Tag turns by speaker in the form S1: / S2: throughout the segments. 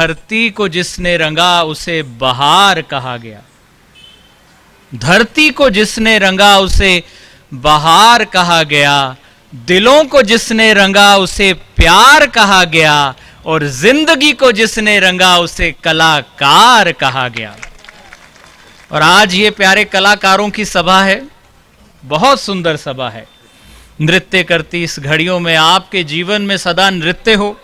S1: धरती को जिसने रंगा, उसे बहार कहा गया। धरती को जिसने रंगा, उसे बहार कहा गया। दिलों को जिसने रंगा, उसे प्यार कहा गया। और ज़िंदगी को जिसने रंगा, उसे कलाकार कहा गया। और आज ये प्यारे कलाकारों की सभा है। बहुत सुंदर सभा है। नृत्य करती इस घड़ियों में, आपके जीवन में सदा नृत्य हो।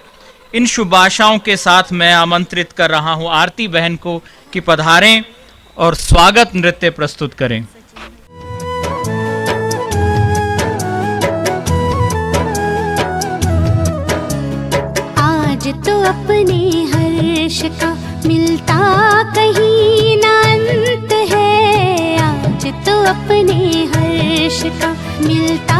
S1: इन शुभ आशाओं के साथ मैं आमंत्रित कर रहा हूँ आरती बहन को कि पधारें और स्वागत नृत्य प्रस्तुत करें।
S2: आज तो अपने हर्ष का मिलता कहीं ना अंत है। आज तो अपने हर्ष का मिलता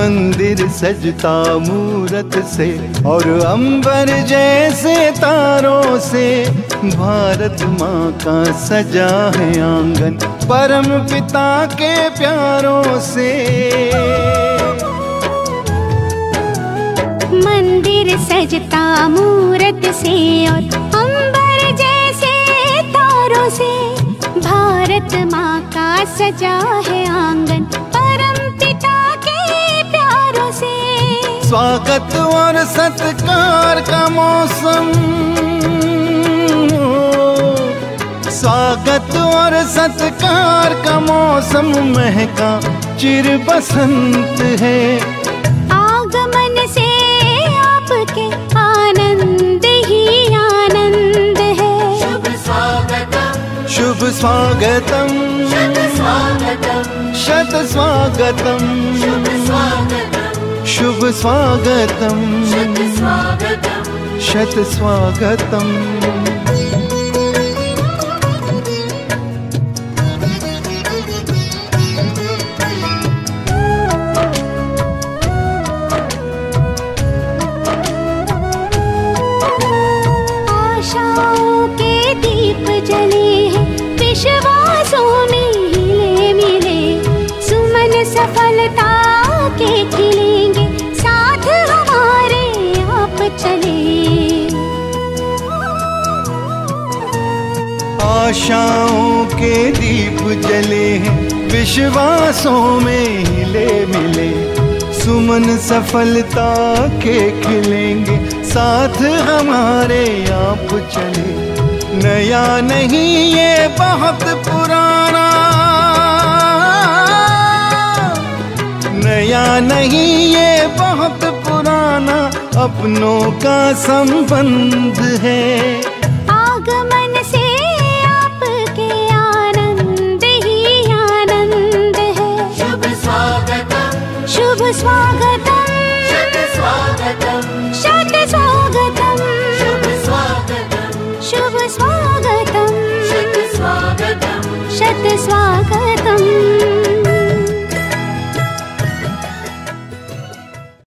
S3: मंदिर सजता मूरत से और अंबर जैसे तारों से भारत माँ का सजा है आँगन परम पिता के प्यारों से।
S2: मंदिर सजता मूरत से और अंबर जैसे तारों से भारत माँ का सजा है आँगन परम पिता
S3: स्वागत और सत्कार का मौसम। स्वागत और सत्कार का मौसम महका चिर बसंत है।
S2: आगमन से आपके आनंद ही आनंद है।
S3: शुभ स्वागतम। शुभ स्वागतम। शत स्वागतम। शुभ स्वागतम। शत स्वागतम
S2: आशाओं के दीप जले हैं, विश्वासों में हिले मिले। सुमन सफलता के खिलेंगे, साथ हमारे आप चले।
S3: नया नहीं ये बहुत पुराना। नया नहीं ये बहुत पुराना, अपनों का संबंध है।
S2: शुभ